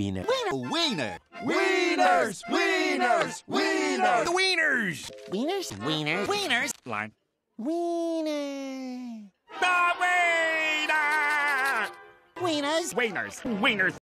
wiener. Wiener. Wieners! Wieners! Wieners! The wieners! Wieners? Wieners? Wieners! Line. Wiener. The wiener! Wieners? Wieners! Wieners!